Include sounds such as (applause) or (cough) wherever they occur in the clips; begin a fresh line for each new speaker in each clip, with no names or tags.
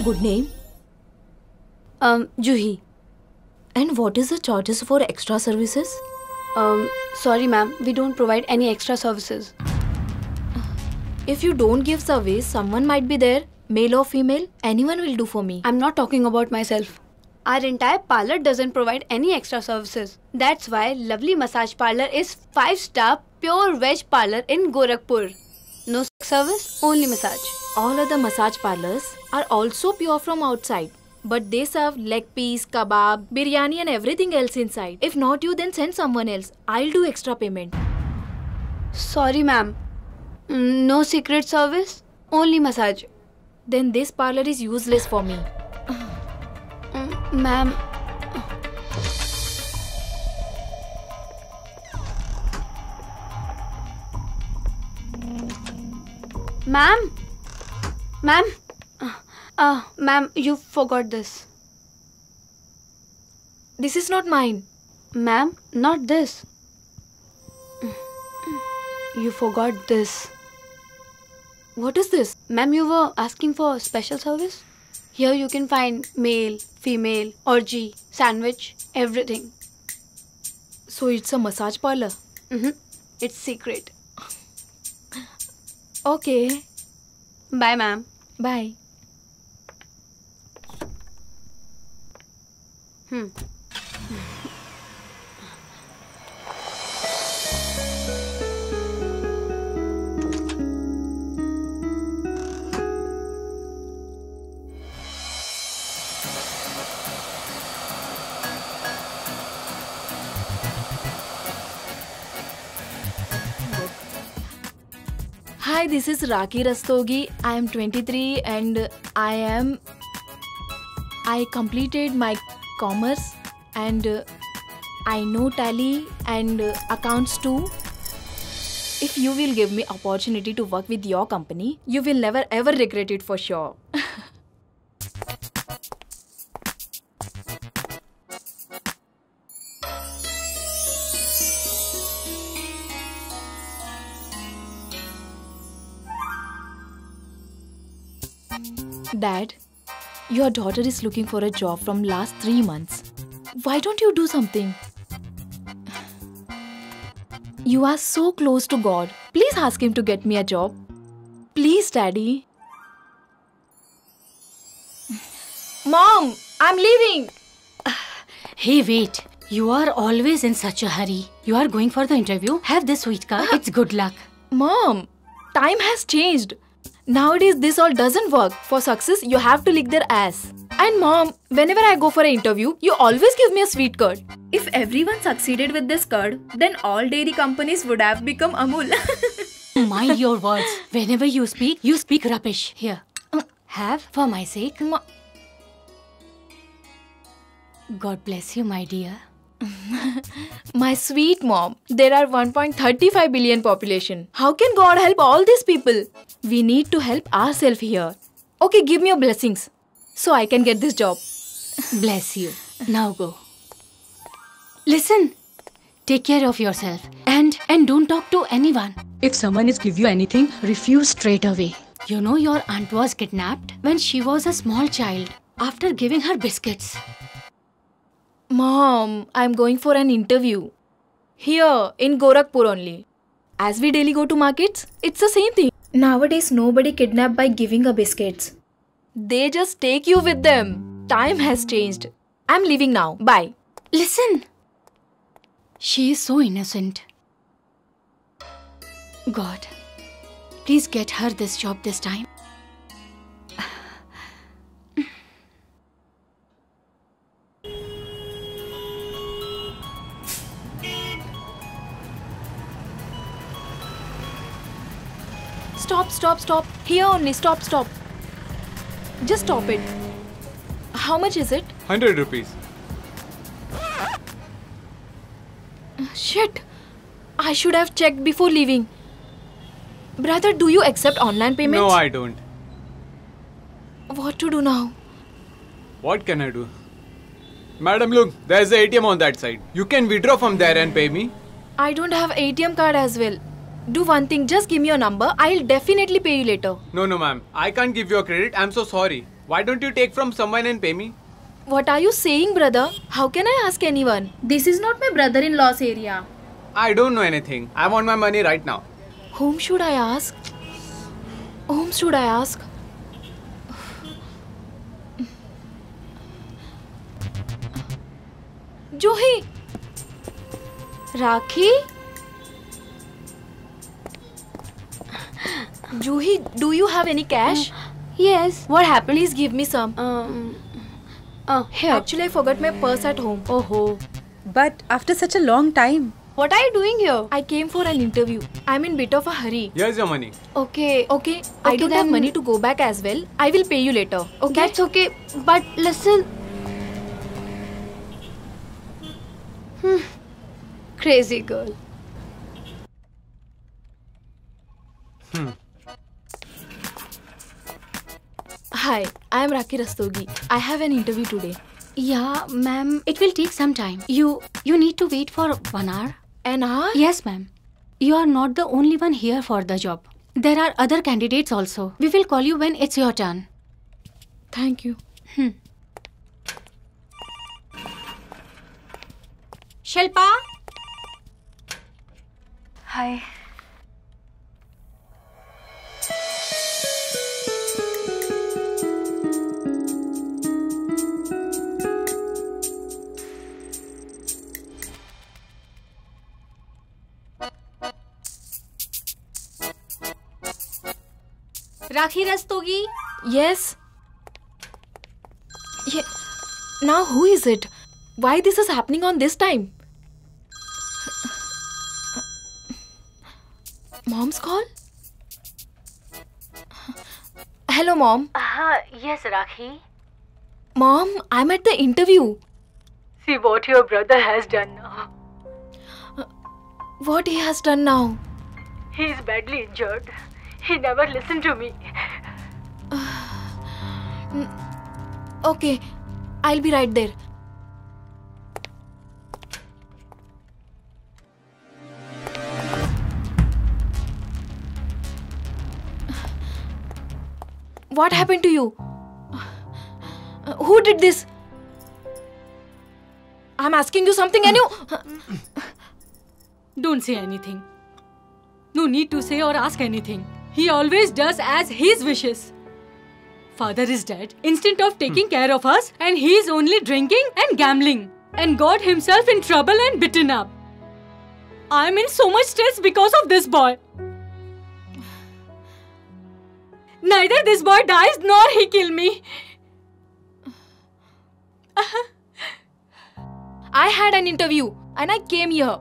your good name?
Um, Juhi.
And what is the charges for extra services?
Um, sorry, ma'am. We don't provide any extra services.
If you don't give service, someone might be there, male or female, anyone will do for me.
I'm not talking about myself. Our entire parlor doesn't provide any extra services. That's why Lovely Massage Parlor is 5 star pure veg parlor in Gorakhpur. No service, only massage.
All other massage parlors are also pure from outside. But they serve leg piece, kebab, biryani, and everything else inside. If not you, then send someone else. I'll do extra payment.
Sorry, ma'am. Mm, No secret service, only massage.
Then this parlor is useless for me.
Mm, Ma'am, ma'am, ma'am, uh, ma'am, you forgot this.
This is not mine.
Ma'am, not this. You forgot this.
What is this?
Ma'am, you were asking for special service? Here you can find male, female, orgy, sandwich, everything.
So it's a massage parlor.
hmm It's secret.
Okay.
Bye, ma'am.
Bye.
Hmm.
Hi, this is Rakhi Rastogi. I am 23 and I am. I completed my commerce and I know tally and accounts too. If you will give me opportunity to work with your company, you will never ever regret it for sure. Dad, your daughter is looking for a job from last 3 months. Why don't you do something? You are so close to God. Please ask him to get me a job. Please, Daddy. Mom, I'm leaving.
Hey, wait. You are always in such a hurry. You are going for the interview? Have this sweet card. Uh-huh. It's good luck.
Mom, time has changed. Nowadays, this all doesn't work. For success, you have to lick their ass. And mom, whenever I go for an interview, you always give me a sweet curd. If everyone succeeded with this curd, then all dairy companies would have become Amul. (laughs)
Mind your words. Whenever you speak, you speak rubbish. Here. Have for my sake.
Ma-
God bless you, my dear. (laughs)
My sweet mom, there are 1.35 billion population. How can God help all these people? We need to help ourselves here. Okay, give me your blessings so I can get this job. (laughs)
Bless you. Now go. Listen. Take care of yourself and and don't talk to anyone. If someone is give you anything, refuse straight away. You know your aunt was kidnapped when she was a small child after giving her biscuits.
Mom, I'm going for an interview. Here, in Gorakhpur only. As we daily go to markets, it's the same thing. Nowadays, nobody kidnapped by giving a biscuits. They just take you with them. Time has changed. I'm leaving now. Bye.
Listen. She is so innocent. God, please get her this job this time.
Stop, stop. Here only. Stop, stop. Just stop it. How much is it?
100 rupees.
Shit. I should have checked before leaving. Brother, do you accept online payments?
No, I don't.
What to do now?
What can I do? Madam, look, there's the ATM on that side. You can withdraw from there and pay me.
I don't have ATM card as well. Do one thing, just give me your number. I'll definitely pay you later.
No, no, ma'am. I can't give you a credit. I'm so sorry. Why don't you take from someone and pay me?
What are you saying, brother? How can I ask anyone?
This is not my brother in law's area.
I don't know anything. I want my money right now.
Whom should I ask? Whom should I ask? (sighs) Juhi!
Rakhi?
Juhi, do you have any cash?
Yes. What happened?
Please give me some.
Um. Oh, here.
Actually, I forgot my purse at home.
Oh, ho.
But after such a long time.
What are you doing here?
I came for an interview. I'm in bit of a hurry.
Here's your money.
Okay.
Okay, I
Okay,
don't have money to go back as well. I will pay you later. Okay?
That's okay. But listen. Hmm. Crazy girl.
Hi, I am Rakhi Rastogi. I have an interview today.
Yeah, ma'am, it will take some time. You you need to wait for one hour.
An hour?
Yes, ma'am. You are not the only one here for the job. There are other candidates also. We will call you when it's your turn.
Thank you. Hmm.
Shilpa?
Hi.
Rakhi Rastogi?
Yes. Yeah. Now who is it? Why this is happening on this time? Mom's call? Hello, mom.
Uh, yes, Rakhi.
Mom, I'm at the interview.
See what your brother has done now.
What he has done now?
He is badly injured. He never listened to me. (sighs)
Okay, I'll be right there. (sighs) What happened to you? Uh, (sighs) Who did this? I'm asking you something and you.
Don't say anything. No need to say or ask anything. He always does as his wishes. Father is dead, instead of taking hmm. care of us, and he is only drinking and gambling, and got himself in trouble and bitten up. I'm in so much stress because of this boy. Neither this boy dies nor he kill me.
I had an interview and I came here.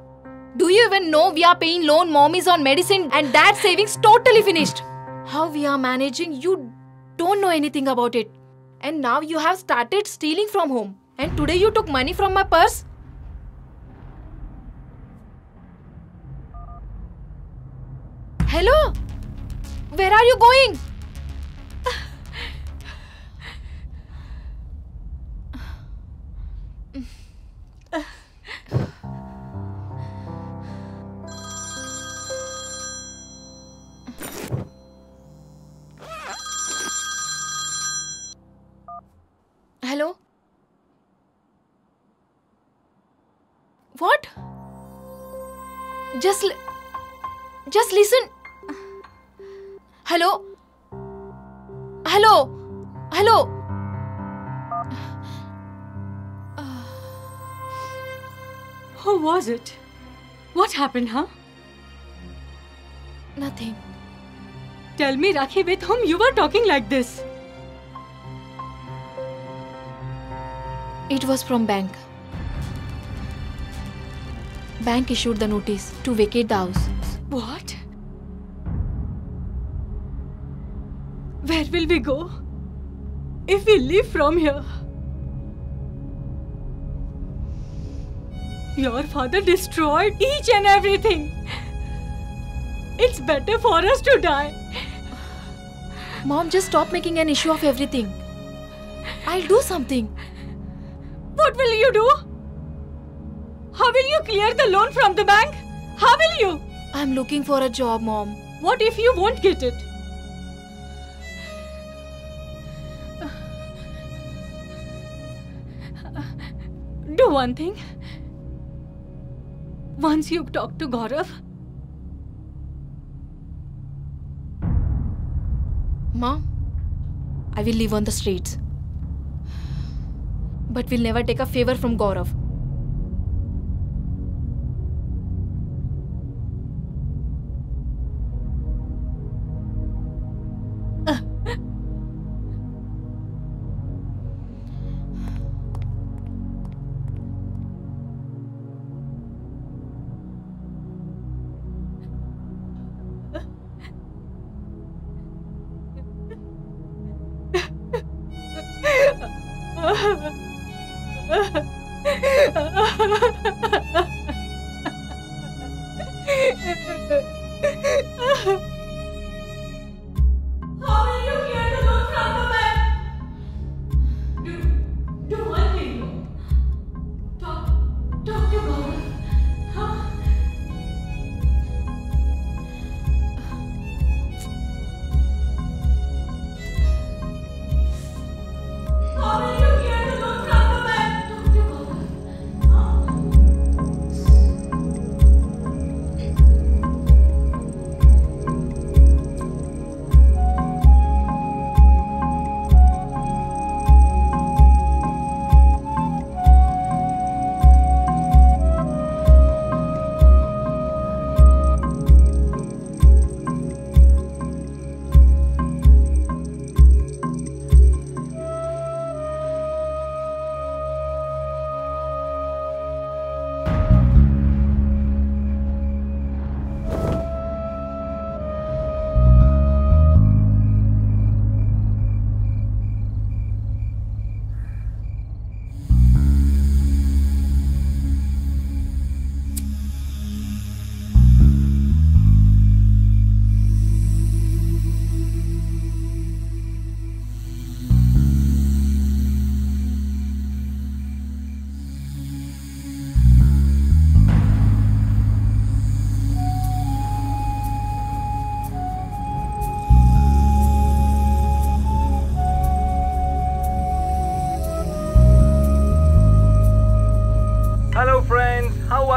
Do you even know we are paying loan, mom is on medicine, and dad savings totally finished? How we are managing, you don't know anything about it. And now you have started stealing from home. And today you took money from my purse? Hello? Where are you going? (laughs) Just li- just listen. Hello? Hello? Hello?
Who was it? What happened, huh?
Nothing.
Tell me, Rakhi, with whom you were talking like this?
It was from bank. Bank issued the notice to vacate the house.
What? Where will we go? If we leave from here? Your father destroyed each and everything. It's better for us to die.
Mom, just stop making an issue of everything. I'll do something.
What will you do? How will you clear the loan from the bank? How will you?
I'm looking for a job, Mom.
What if you won't get it? Do one thing. Once you talk to Gaurav.
Mom, I will live on the streets. But we'll never take a favor from Gaurav.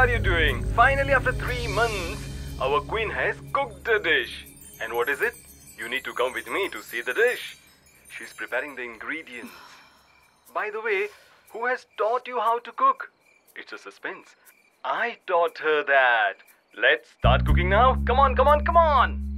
Are you doing? Finally, after three months, our queen has cooked the dish. And what is it? You need to come with me to see the dish. She's preparing the ingredients. By the way, who has taught you how to cook? It's a suspense. I taught her that. Let's start cooking now. Come on, come on, come on.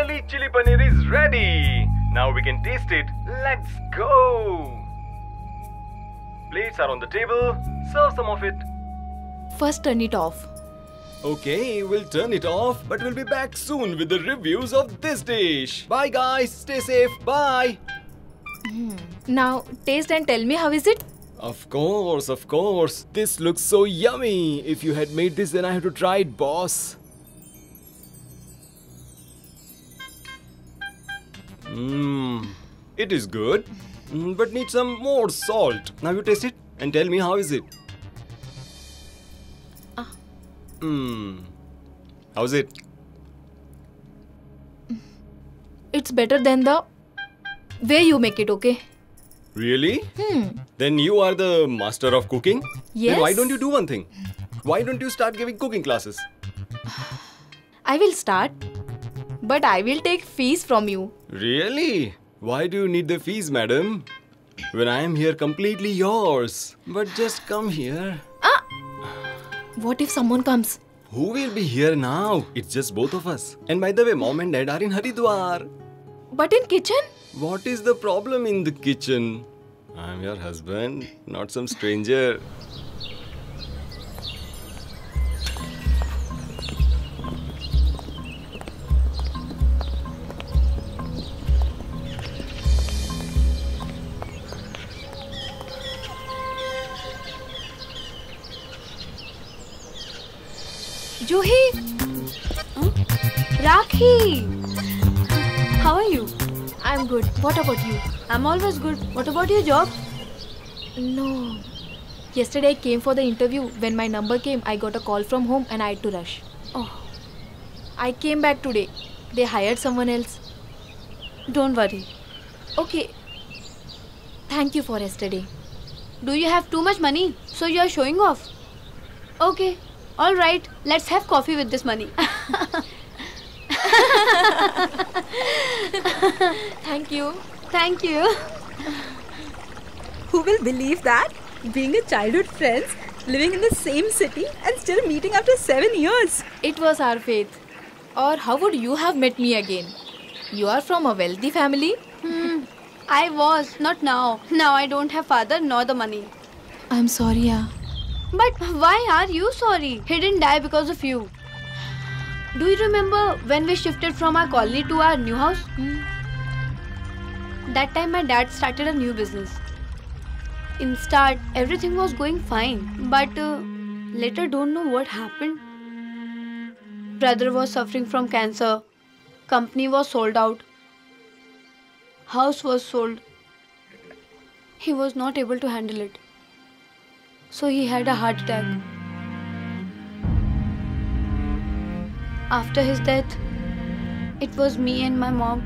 Finally, chili paneer is ready. Now we can taste it. Let's go. Plates are on the table. Serve some of it.
First, turn it off.
Okay, we'll turn it off, but we'll be back soon with the reviews of this dish. Bye, guys. Stay safe. Bye. Hmm.
Now, taste and tell me how is it?
Of course, of course. This looks so yummy. If you had made this, then I have to try it, boss. Mmm, it is good, Mm, but need some more salt. Now you taste it and tell me how is it. Mmm, how's it?
It's better than the way you make it, okay?
Really? Hmm. Then you are the master of cooking? Yes. Then why don't you do one thing? Why don't you start giving cooking classes?
I will start, but I will take fees from you.
Really? Why do you need the fees, madam? When I am here completely yours. But just come here. Ah!
What if someone comes?
Who will be here now? It's just both of us. And by the way, mom and dad are in Haridwar.
But in kitchen?
What is the problem in the kitchen? I'm your husband, not some stranger.
Juhi! Huh? Rakhi! How are you?
I'm good. What about you?
I'm always good. What about your job?
No. Yesterday I came for the interview. When my number came, I got a call from home and I had to rush.
Oh,
I came back today. They hired someone else.
don't worry.
Okay. Thank you for yesterday.
Do you have too much money? So you are showing off? Okay. All right. Let's have coffee with this money.
Thank you.
Thank you.
Who will believe that? Being a childhood friends, living in the same city, and still meeting after seven years.
It was our faith. Or how would you have met me again? You are from a wealthy family? Hmm.
I was, not now. Now I don't have father nor the money.
I'm sorry, yeah.
But why are you sorry? He didn't die because of you. Do you remember when we shifted from our colony to our new house? That time my dad started a new business. In start, everything was going fine, but uh, later don't know what happened. Brother was suffering from cancer. Company was sold out. House was sold. He was not able to handle it. So he had a heart attack. After his death, it was me and my mom.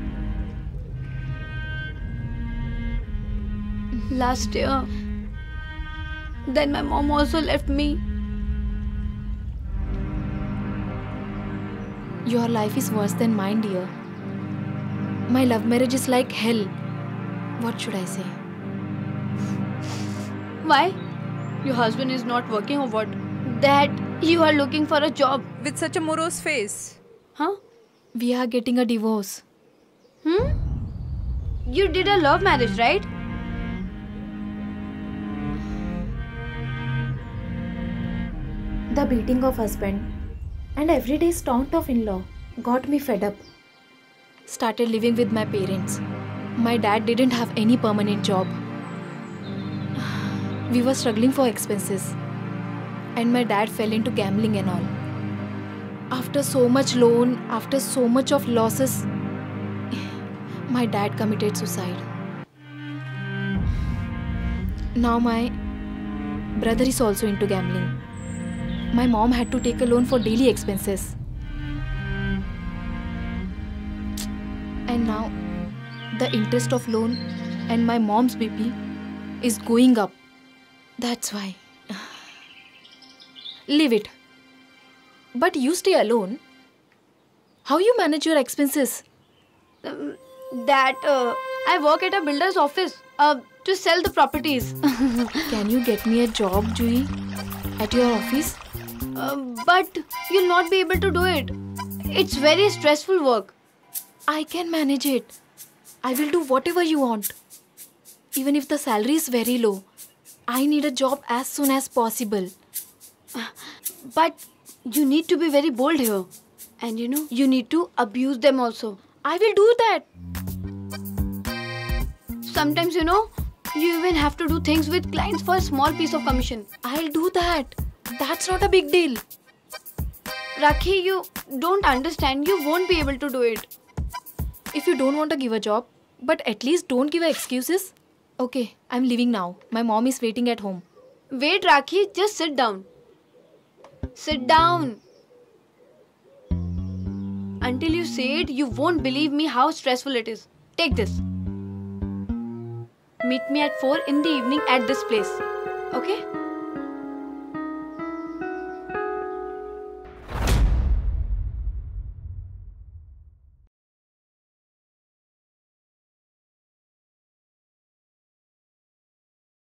Last year, then my mom also left me.
Your life is worse than mine, dear. My love marriage is like hell. What should I say?
Why? Your husband is not working or what? That you are looking for a job.
With such a morose face.
Huh?
We are getting a divorce.
Hmm? You did a love marriage, right?
The beating of husband and everyday taunt of in-law got me fed up. Started living with my parents. My dad didn't have any permanent job. We were struggling for expenses. And my dad fell into gambling and all. After so much loan, after so much of losses, my dad committed suicide. Now my brother is also into gambling. My mom had to take a loan for daily expenses. And now the interest of loan and my mom's BP is going up. That's why. Leave it. But you stay alone. How you manage your expenses?
Um, that uh, I work at a builder's office uh, to sell the properties. (laughs)
Can you get me a job, Juhi? At your office?
Uh, but you'll not be able to do it. It's very stressful work.
I can manage it. I will do whatever you want. Even if the salary is very low. I need a job as soon as possible.
But you need to be very bold here. And you know, you need to abuse them also.
I will do that.
Sometimes, you know, you even have to do things with clients for a small piece of commission.
I'll do that. That's not a big deal.
Rakhi, you don't understand. You won't be able to do it.
If you don't want to give a job, but at least don't give excuses. Okay, I'm leaving now. My mom is waiting at home.
Wait, Rakhi, just sit down. Sit down. Until you say it, you won't believe me how stressful it is. Take this. Meet me at 4 in the evening at this place. Okay?